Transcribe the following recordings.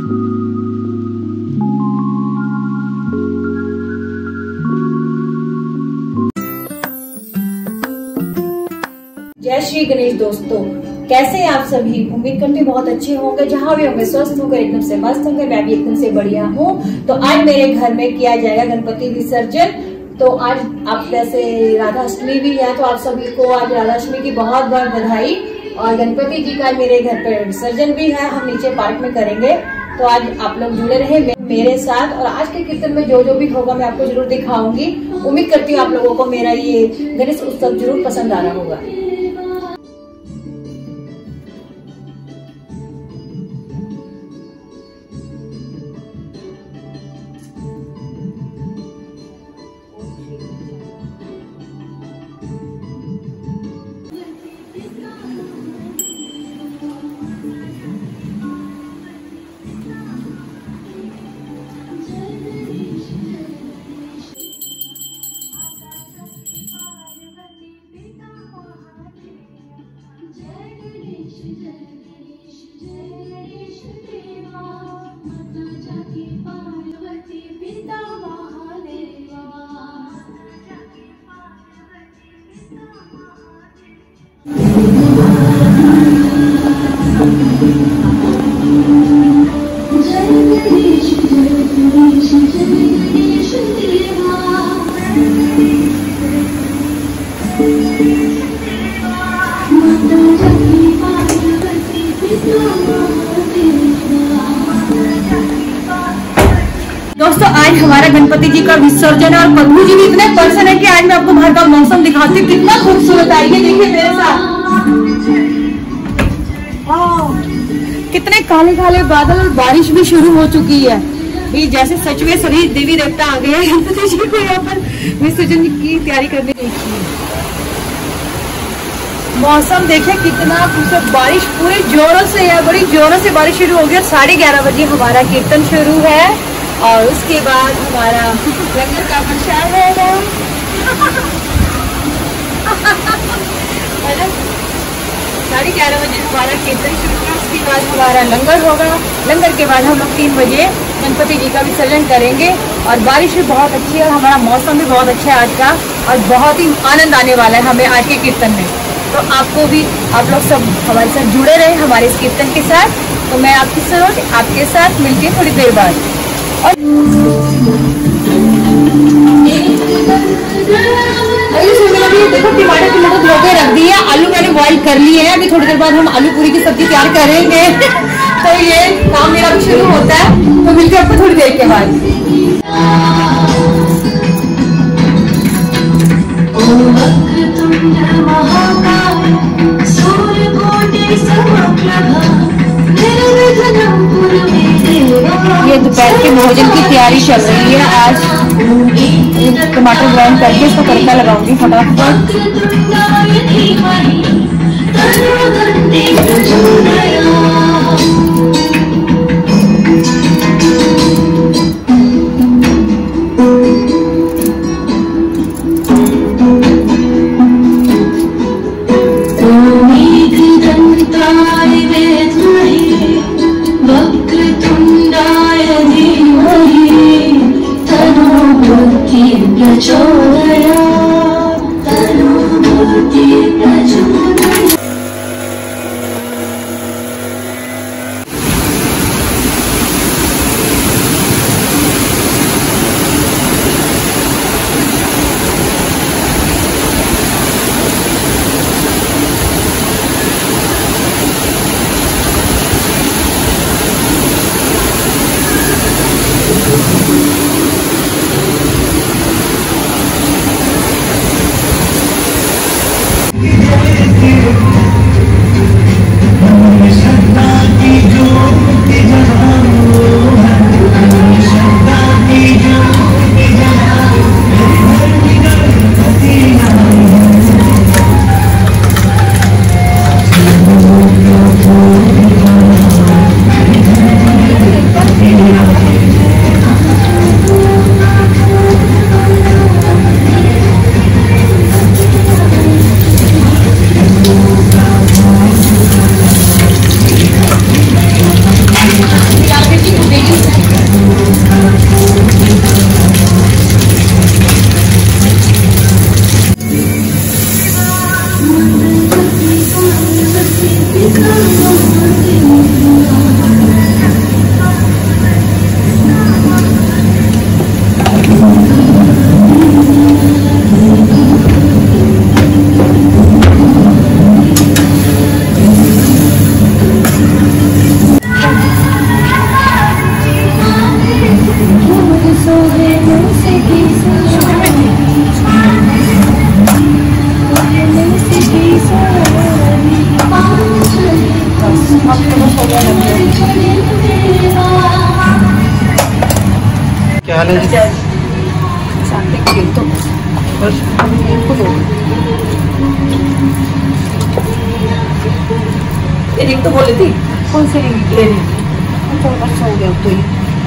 जय श्री गणेश दोस्तों। कैसे हैं आप सभी? उम्मीद करते बहुत अच्छे होंगे। जहाँ भी होंगे, स्वस्थ होंगे एकदम से मस्त होंगे। मैं भी एकदम से बढ़िया हूँ। तो आज मेरे घर में किया जाएगा गणपति विसर्जन। तो आज आप जैसे राधा अष्टमी भी है तो आप सभी को आज राधा अष्टमी की बहुत बहुत बधाई। और गणपति जी का मेरे घर पर विसर्जन भी है। हम नीचे पार्क में करेंगे। तो आज आप लोग जुड़े रहे मेरे साथ और आज के कीर्तन में जो जो भी होगा मैं आपको ज़रूर दिखाऊँगी। उम्मीद करती हूँ आप लोगों को मेरा ये गणेश उत्सव ज़रूर पसंद आ रहा होगा। दोस्तों हमारा गणपति जी का विसर्जन है और पद्मू जी भी इतने पर्सन है कि आज मैं आपको बाहर का मौसम दिखाती हूँ। कितना खूबसूरत है। ये देखिए मेरे साथ। कितने काले काले बादल और बारिश भी शुरू हो चुकी है। ये जैसे सच में सभी देवी देवता आ गए हैं, गणपति जी को यहाँ पर विसर्जन की तैयारी करने की मौसम देखे कितना खूबसूरत। बारिश पूरे जोरों से है, बड़ी जोरों से बारिश शुरू हो गई और साढ़े ग्यारह बजे हमारा कीर्तन शुरू है। और उसके बाद हमारा लंगर का प्रसाद है साढ़े ग्यारह बजे हमारा कीर्तन शुरू होगा उसके बाद हमारा लंगर होगा। लंगर के बाद हम लोग तीन बजे गणपति जी का विसर्जन करेंगे और बारिश भी बहुत अच्छी है और हमारा मौसम भी बहुत अच्छा है आज का और बहुत ही आनंद आने वाला है हमें आज के कीर्तन में। तो आपको भी, आप लोग सब हमारे साथ जुड़े रहे हमारे इस कीर्तन के साथ। तो मैं आपकी सरोज, आपके साथ मिलती थोड़ी देर बाद। के रख आलू मैंने कर लिए हैं। अभी थोड़ी देर बाद हम आलू पूरी की सब्ज़ी तैयार करेंगे। तो ये काम मेरा भी शुरू होता है। तो मिलते आपको थोड़ी देर के बाद। ये दोपहर के भोजन की तैयारी चल रही है। आज टमाटर ग्राइंड करके इसका तड़का लगाऊँगी फटाफट।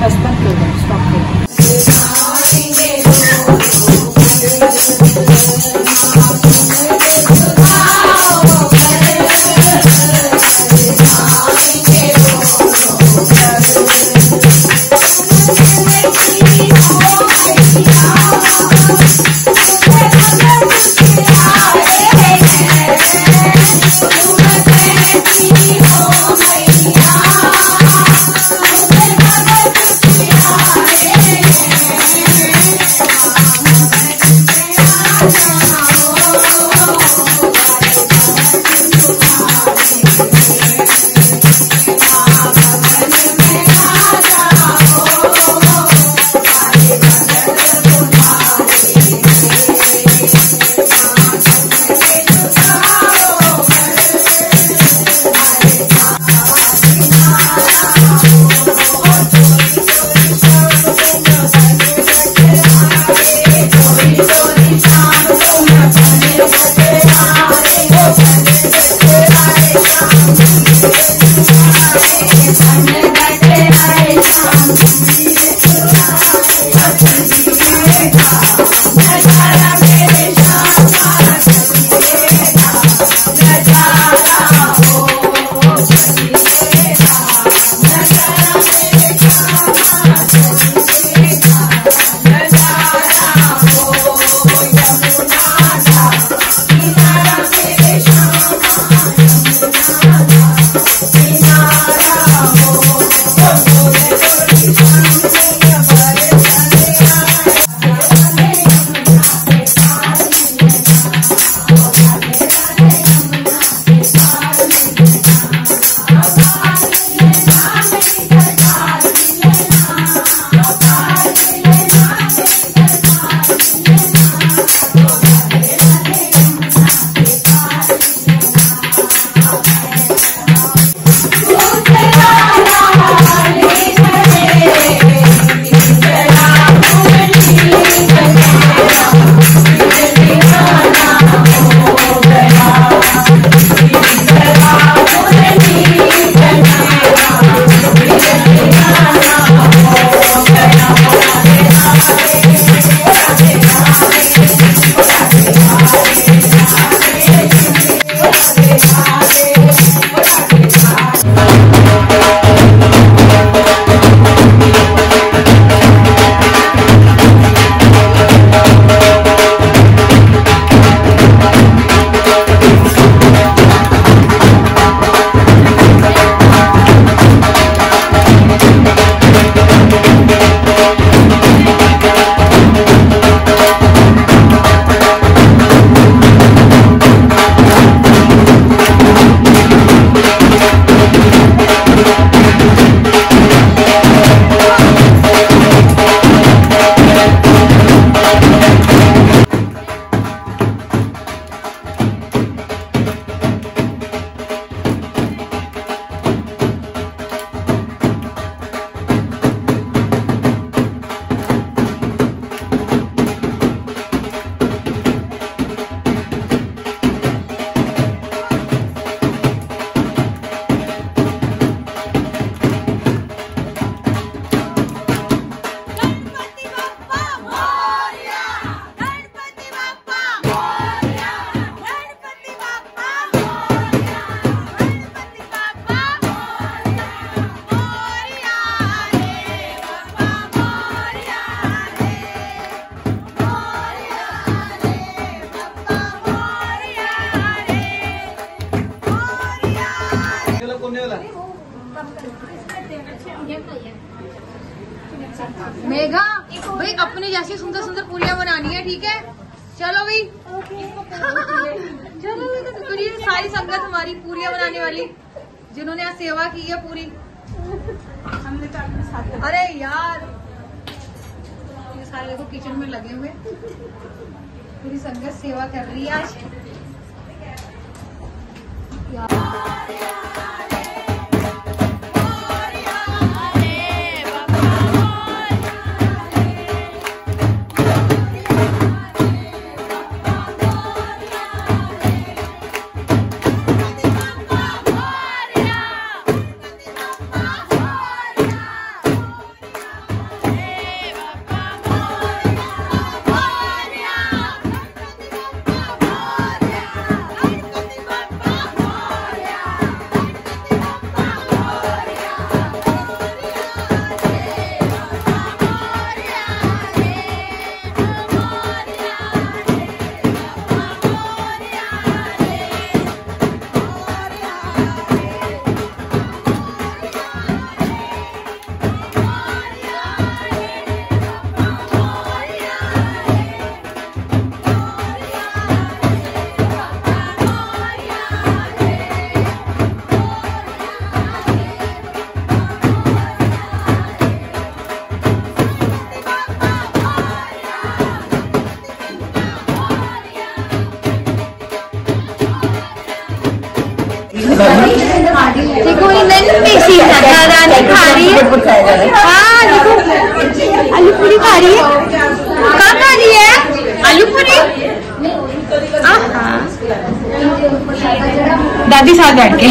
तो ये बस मेघा, भाई, अपनी जैसी सुंदर सुंदर पूरियाँ बनानी है, ठीक है? चलो भाई चलो भाई तो सारी संगत हमारी पूरियाँ बनाने वाली, जिन्होंने आज सेवा की है पूरी। अरे यार, ये सारे देखो किचन में लगे हुए। पूरी संगत सेवा कर रही है आज। आप साथ ही साथ बैठ के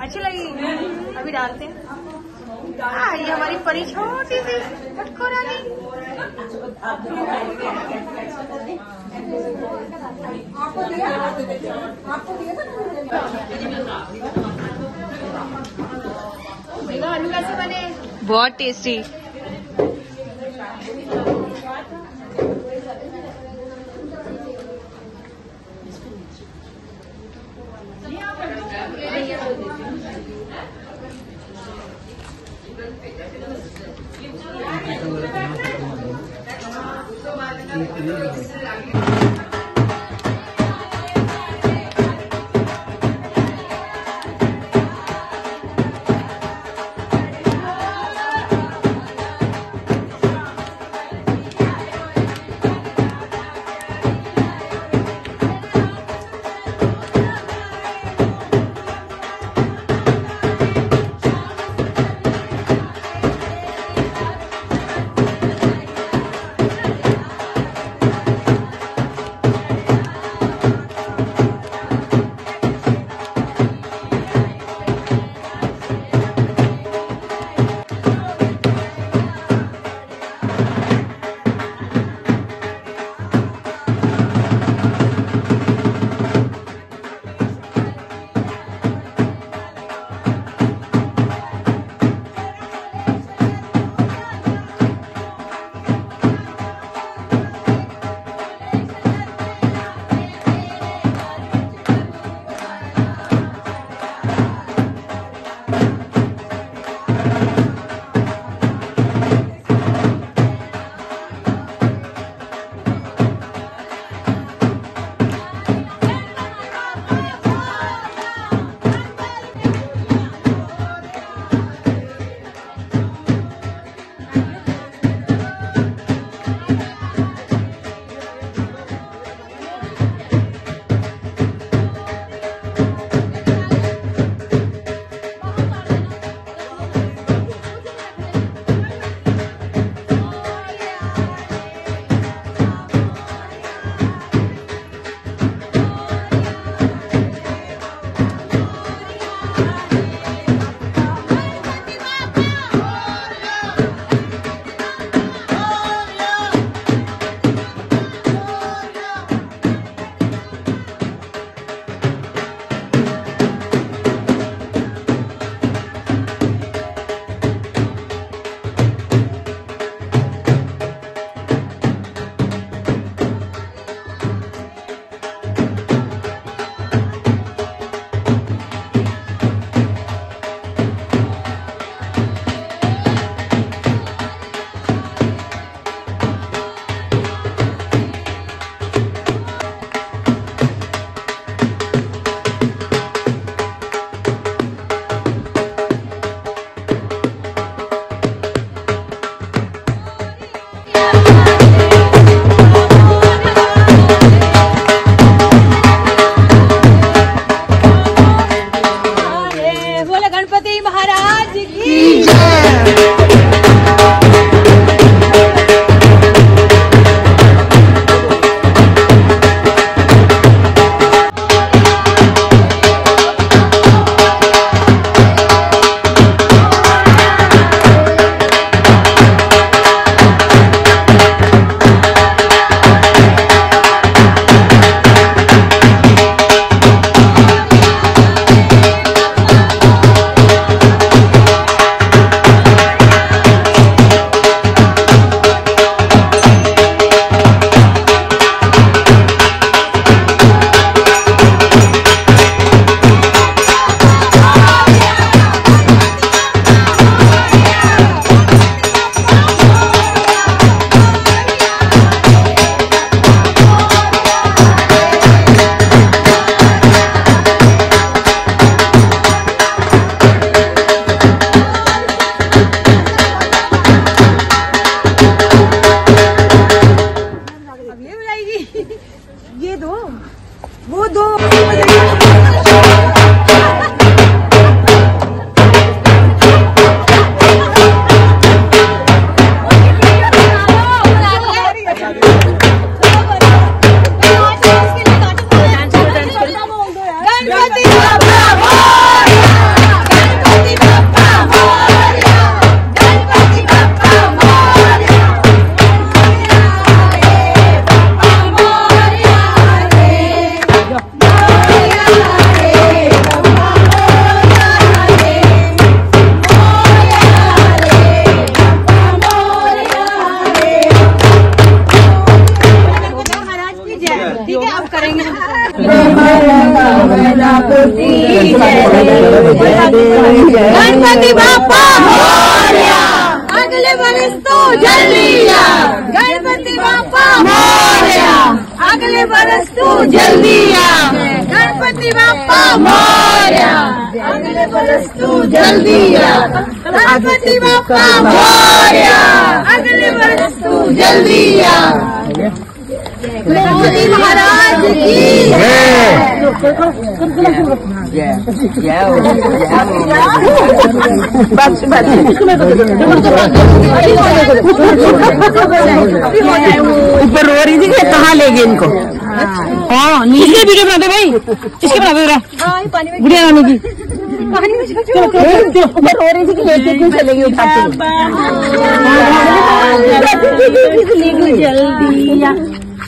अच्छी अभी डालते हमारी आपको दिया आपको दिया था? बहुत टेस्टी अगले बरस तू जल्दी आ। गणपति बापा मोरया। अगले बरस तू जल्दी आ। गणपति बापा मोरया। अगले बरस तू जल्दी आ। मोदी महाराज की ऊपर रो रही थी कहाँ ले गए इनको हाँ नीचे वीडियो बना दे भाई किसके बना दे रहा गुड़िया रानी की ऊपर रो रही थी कि लेके क्यों चले गए उठा के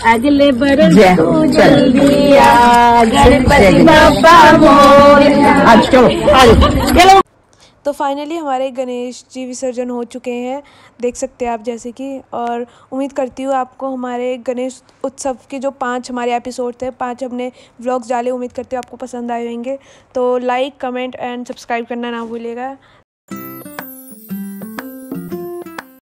अगले बरस जल्दी आ गणपति बाबा आज चलो। चलो। तो फाइनली हमारे गणेश जी विसर्जन हो चुके हैं देख सकते हैं आप जैसे कि और उम्मीद करती हूँ आपको हमारे गणेश उत्सव के जो पाँच हमारे एपिसोड थे पाँच हमने व्लॉग्स डाले उम्मीद करती हूँ आपको पसंद आए होंगे। तो लाइक कमेंट एंड सब्सक्राइब करना ना भूलिएगा।